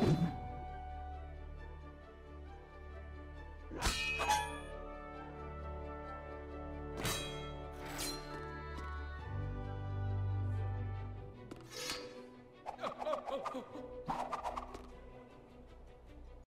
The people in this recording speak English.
Oh, oh, oh. oh, oh.